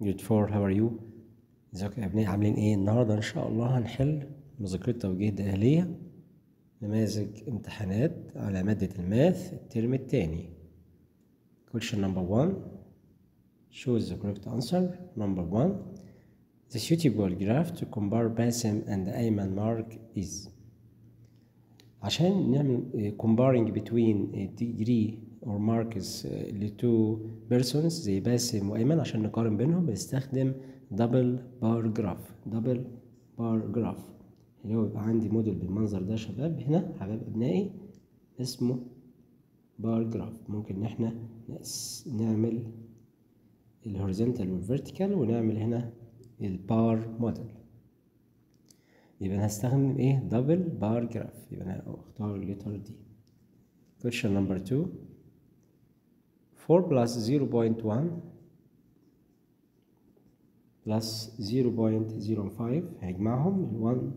جود فور هاو ار يو ازيكم يا ابنائي عاملين ايه النهارده ان شاء الله هنحل مذاكرة توجيه الآلية نماذج امتحانات على مادة الماث الترم التاني question number one choose the correct answer number one the suitable graph to compare Basim and Ayman mark is عشان نعمل uh, comparing between a degree or marks uh, ل two persons زي باسم وأيمن عشان نقارن بينهم بنستخدم double bar graph. double bar graph. اللي هو يبقى عندي موديل بالمنظر ده شباب. هنا حبايب أبنائي اسمه bar graph ممكن إن إحنا نعمل ال horizontal وال vertical ونعمل هنا ال bar model يبقى أنا هستخدم إيه؟ double bar graph يبقى أنا أختار ال letter D question number 2 4 plus 0.1 plus 0.05 هجمعهم ال 1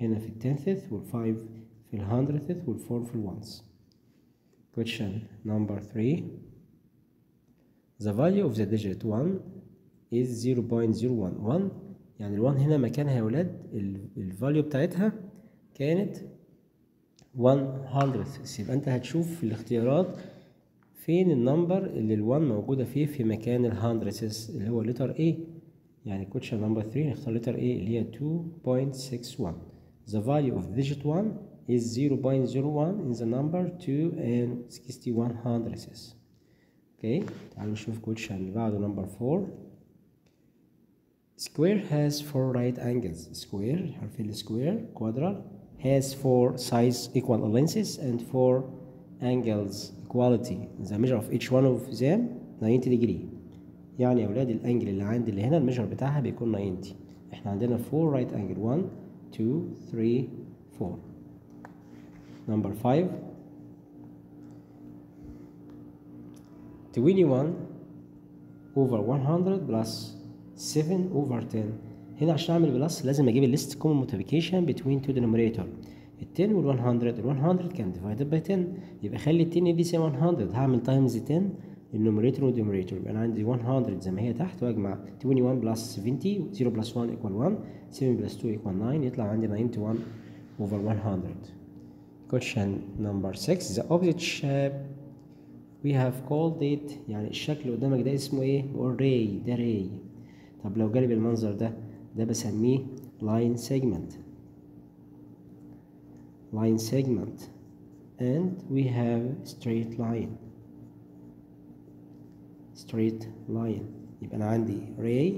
هنا في ال tenths وال 5 في ال hundredths وال 4 في ال ones question number 3 the value of the digit 1 is 0.01 1 يعني ال 1 هنا مكانها يا ولاد ال value بتاعتها كانت 100 يبقى انت هتشوف في الاختيارات فين ال number اللي ال 1 موجودة فيه في مكان ال 100 اللي هو letter A يعني question number 3 نختار letter A اللي هي 2.61 the value of digit 1 is 0.01 in the number 2 and 61 hundredths okay تعالوا نشوف question اللي بعده number 4 square has four right angles square حرف ال square quadral has four sides equal lengths and four angles equality the measure of each one of them 90 degree يعني يا ولاد الانجل اللي عندي اللي هنا الميجر بتاعها بيكون 90 احنا عندنا 4 right angle 1 2 3 4 number 5 21 over 100 plus 7 over 10 هنا عشان أعمل plus لازم أجيب ال least common multiplication between two denominator. ال 10 وال 100 ال 100 كان divided by 10 يبقى خلي ال 10 دي يساوي 100 هعمل times 10 ال numerator وال denominator. يبقى أنا عندي 100 زي ما هي تحت وأجمع 21 plus 70 0 plus 1 equal 1 7 plus 2 equal 9 يطلع عندي 91 over 100 question number 6 the opposite shape we have called it. يعني الشكل اللي قدامك ده اسمه إيه؟ بقول ray ده ray طب لو جالي بالمنظر ده ده بسميه line segment line segment and we have straight line straight line يبقى أنا عندي ray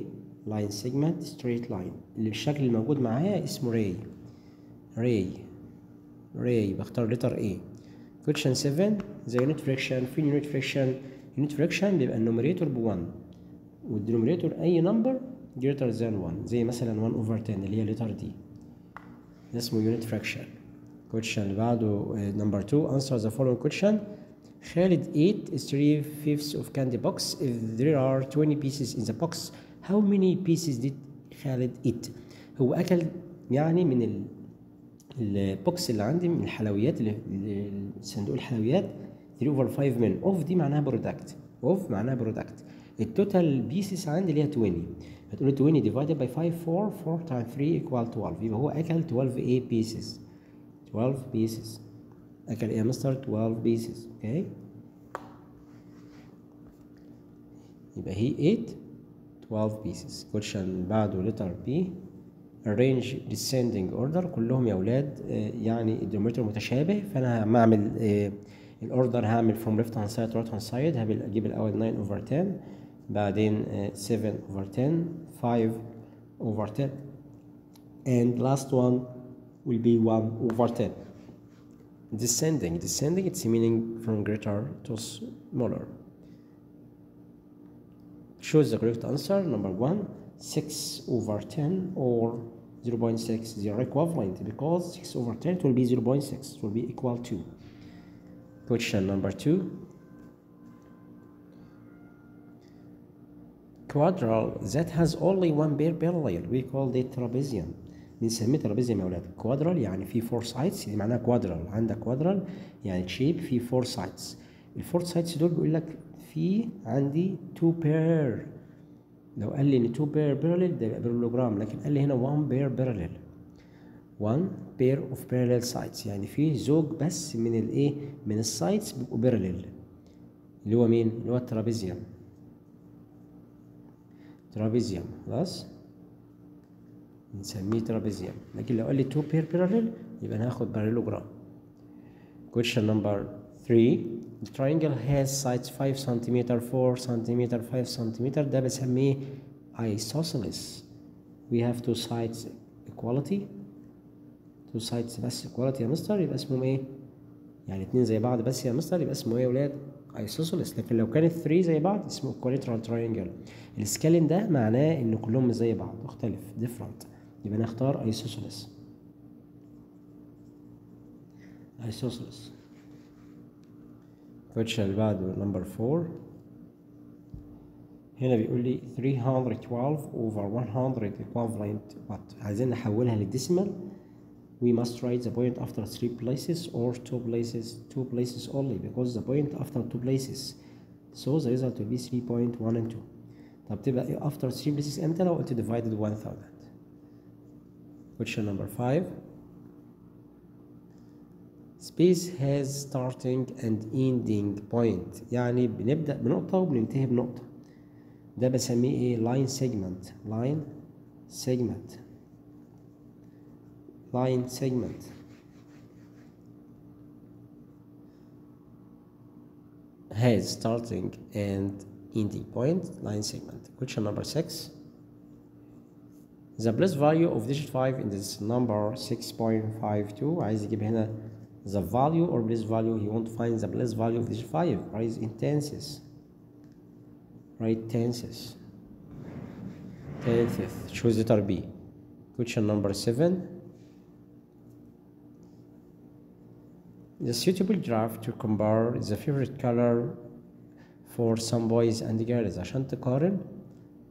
line segment straight line اللي الشكل الموجود معايا اسمه ray ray ray بختار letter A question 7 the unit fraction فين unit fraction unit fraction بيبقى ال numerator ب 1 وال denominator اي number greater than 1 زي مثلا 1 over 10 اللي هي letter D ده اسمه unit fraction question اللي بعده number 2 answer the following question خالد 8 is 3 fifths of candy box. If there are 20 pieces in the box how many pieces did خالد 8 هو أكل يعني من البوكس اللي عندي من الحلويات اللي صندوق الحلويات. 3 over 5 من of دي معناها برودكت of معناها برودكت ال total pieces عندي اللي هي 20 هتقول 20 divided by 5 4 4 times 3 equal 12 يبقى هو أكل 12 إيه pieces 12 pieces. أكل إيه يا مستر 12 pieces. okay يبقى he ate 12 pieces. question بعده letter B arrange descending order. كلهم يا أولاد يعني الدينوميريتور متشابه. فأنا لما أعمل الاوردر هعمل left hand side to right hand side. هجيب الأول 9 over 10 بعدين 7 over 10 5 over 10 and last one will be 1 over 10 descending descending it's meaning from greater to smaller choose the correct answer number 1 6 over 10 or 0.6 they are equivalent because 6 over 10 it will be 0.6 it will be equal to question number 2 quadral that has only one pair parallel we call it trapezium. بنسميه ترابيزيوم يا ولاد كوادرال يعني في فور سايدز دي معناها كوادرال عندك كوادرال يعني شيب في فور سايدز ال four sides دول بيقول لك في عندي two pair لو قال لي إن 2 pair parallel ده يبقى parallelogram لكن قال لي هنا 1 pair parallel 1 pair of parallel sides. يعني في زوج بس من الايه من ال sides بيبقوا parallel اللي هو مين؟ اللي هو ال trapezium trapezium خلاص نسميه trapezium لكن لو قال لي 2 pair parallel يبقى هناخد بارالوجرام question number 3 the triangle has sides 5 cm 4 cm 5 cm ده بسميه isosceles. We have two sides equality. Two sides بس equality يا مستر يبقى اسمهم إيه؟ يعني اتنين زي بعض بس يا مستر يبقى اسمه إيه يا ولاد isosceles لكن لو كانت 3 زي بعض اسمه equilateral triangle. السكالين ده معناه إن كلهم زي بعض مختلف different. يبقى نختار isosceles isosceles question اللي بعده number 4 هنا بيقول لي 312 over 100 equivalent what عايزين نحولها للديسيمال we must write the point after three places or two places two places only because the point after two places so the result will be 3.1 and 2 طب تبقى إيه after three places امتى لو انت divided 1000 question number 5 space has starting and ending point يعني بنبدأ بنقطة وبننتهي بنقطة ده بسميه ايه line segment line segment line segment has starting and ending point line segment question number 6 the place value of digit 5 in this number 6.52 عايز يجيب هنا the value or place value he want to find the place value of digit 5 write in tenses write tenses tenses choose letter B question number 7 The suitable graph to compare the favorite color for some boys and girls عشان تقارن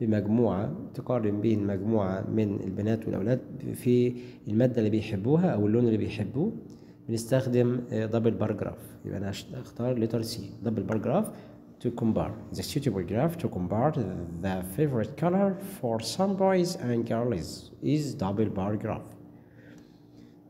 بمجموعة تقارن بين مجموعة من البنات والأولاد في المادة اللي بيحبوها أو اللون اللي بيحبوه بنستخدم دبل بار جراف يبقى أنا أختار لتر سي دبل بار جراف to compare the suitable graph to compare the favorite color for some boys and girls is double bar graph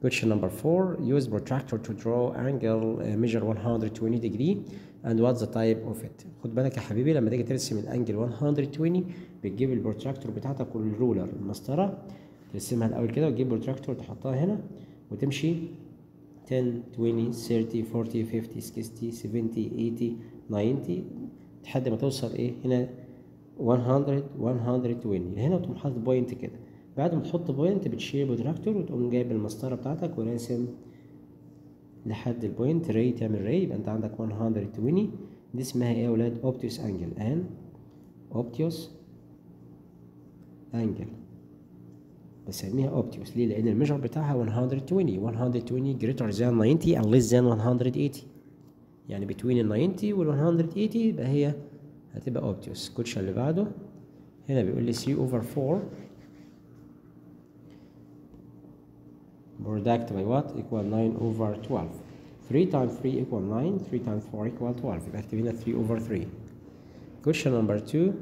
Question number four, use protractor to draw angle uh, measure 120 degree and what's the type of it. خد بالك يا حبيبي لما تيجي ترسم ال angle 120 بتجيب ال protractor بتاعتك وال ruler المسطرة ترسمها الأول كده وتجيب protractor تحطها هنا وتمشي 10 20 30 40 50 60 70 80 90 لحد ما توصل إيه هنا 100 120 هنا وتقوم حاطط point كده بعد ما تحط point بتشيل protractor وتقوم جايب المسطرة بتاعتك وراسم لحد ال point. ray تعمل ray يبقى انت عندك 120 دي اسمها إيه يا ولاد؟ obtuse angle an obtuse angle بسميها obtuse ليه؟ لأن ال measure بتاعها 120 120 greater than 90 and less than 180 يعني between ال 90 وال 180 يبقى هي هتبقى اوبتيوس الكوتش اللي بعده. هنا بيقول لي 3 over 4 product by what equal 9 over 12 3 times 3 equal 9 3 times 4 equal 12 يبقى اكتب هنا 3 over 3 question number 2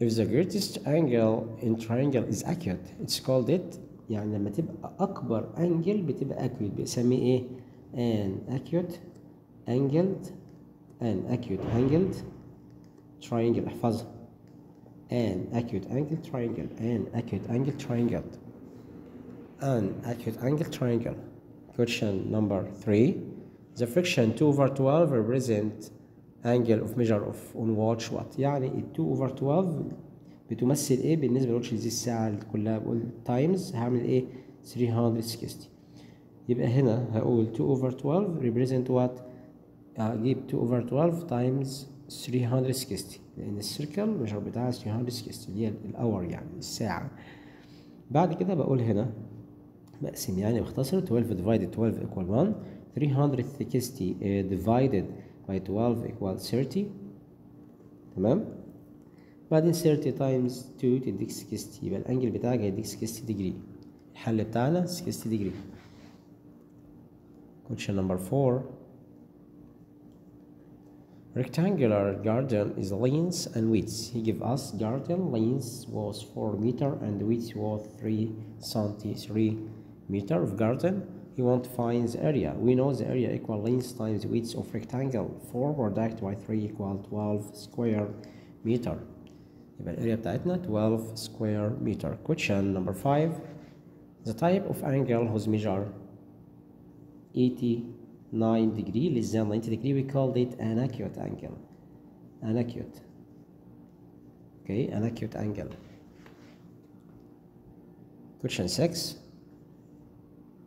if the greatest angle in triangle is acute it's called it يعني لما تبقى أكبر angle بتبقى acute بنسميه إيه an acute angled an acute angled triangle احفظها an acute angle triangle an acute angle triangle an acute angle triangle question number three the friction 2 over 12 represent angle of measure of on watch what يعني ال 2 over 12 بتمثل ايه بالنسبه لواتش دي الساعه اللي كلها بقول تايمز هعمل ايه 360 يبقى هنا هقول 2 over 12 represent what هجيب 2 over 12 times 360 لأن السيركل ميجر بتاعها 360 اللي هي الأور يعني الساعة. بعد كده بقول هنا بقسم يعني باختصر 12 divided 12 equal 1 360 uh, divided by 12 equal 30 تمام؟ بعدين 30 times 2 تديك 60 يبقى الانجل بتاعك هيديك 60 degree. الحل بتاعنا 60 degree. Question number 4 rectangular garden is length and width he give us garden length was 4 meter and width was 3 centi 3 meter of garden he want to find the area we know the area equal length times width of rectangle 4 product by 3 equal 12 square meter يبقى الاريا بتاعتنا 12 square meter question number 5 the type of angle whose measure 89 degree less than 90 degree we called it an acute angle. An acute. Okay an acute angle. Question 6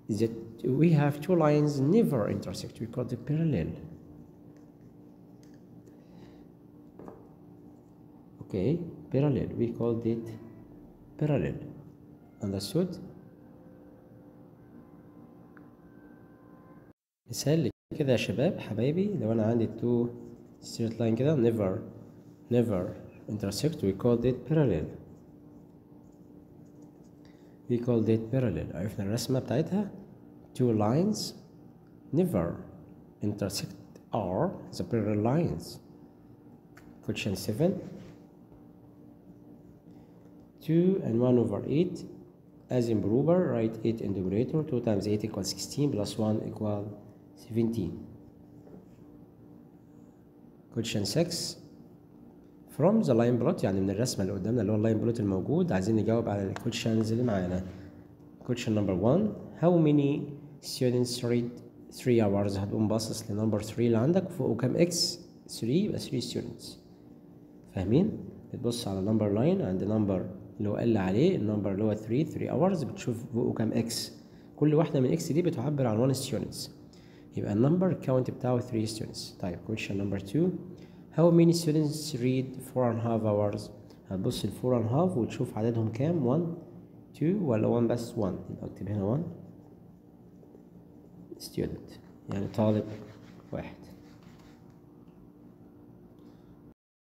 is that we have two lines never intersect we call it parallel. Okay parallel we called it parallel. Understood مثال كده يا شباب حبايبي لو انا عندي two straight line كده never never intersect we called it parallel we called it parallel عرفنا الرسمة بتاعتها two lines never intersect are the parallel lines question 7 2 and 1 over 8 as in Bruber write 8 in the numerator 2 times 8 equals 16 plus 1 equal 17 question 6 from the line plot يعني من الرسمة اللي قدامنا اللي هو اللاين بلوت الموجود عايزين نجاوب على الكويشنز اللي معانا. Question number 1 how many students read 3 hours? هتقوم باصص ل number 3 اللي عندك فوقه كام X 3 يبقى 3 students. فاهمين؟ بتبص على number line عند number اللي هو قال عليه ال number اللي هو 3 3 hours بتشوف فوقه كام X كل واحدة من X دي بتعبر عن 1 students. يبقى النمبر كاونت بتاعه 3 students طيب question number 2 how many students read 4 and a half hours هتبص ل 4 and a half وتشوف عددهم كام 1 2 ولا 1 بس 1 يبقى اكتب هنا 1 student يعني طالب واحد